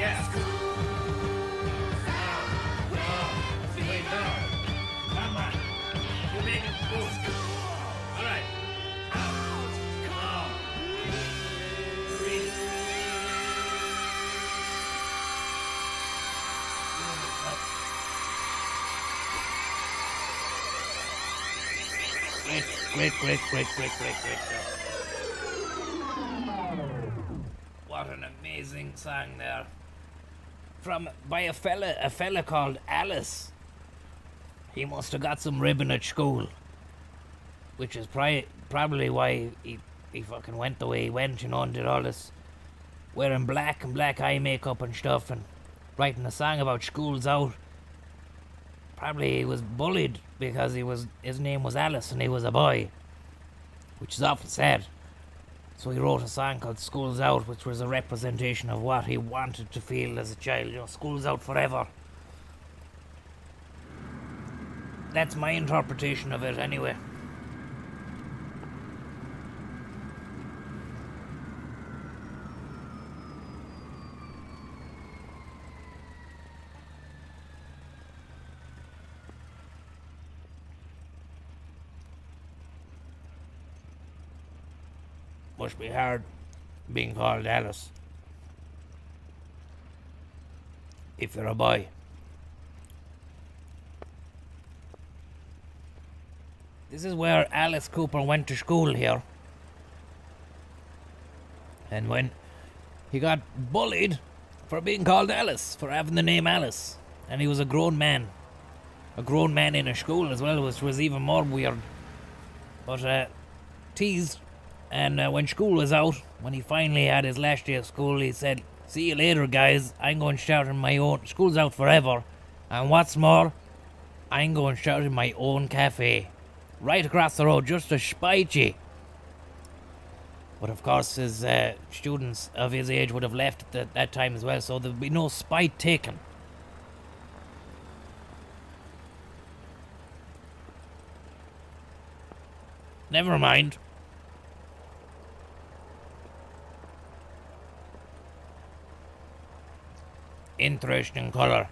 Yes. Wait, no. Come on. You make it go. All right. Great, great, great, great, great, great, great. What an amazing song there. From by a fella a fella called Alice. He must have got some ribbon at school. Which is pri- probably why he, he fucking went the way he went, you know, and did all this wearing black and black eye makeup and stuff and writing a song about schools out. Probably he was bullied because he was his name was Alice and he was a boy. Which is awful sad. So he wrote a song called School's Out, which was a representation of what he wanted to feel as a child. You know, school's out forever. That's my interpretation of it, anyway. Must be hard being called Alice. If you're a boy. This is where Alice Cooper went to school here. And when he got bullied for being called Alice, for having the name Alice. And he was a grown man. A grown man in a school as well, which was even more weird. But, uh, teased and uh, when school was out, when he finally had his last day of school, he said, See you later, guys. I'm going in my own. School's out forever. And what's more, I'm going in my own cafe. Right across the road, just to spite you. But of course, his uh, students of his age would have left at that time as well, so there'd be no spite taken. Never mind. Interesting color.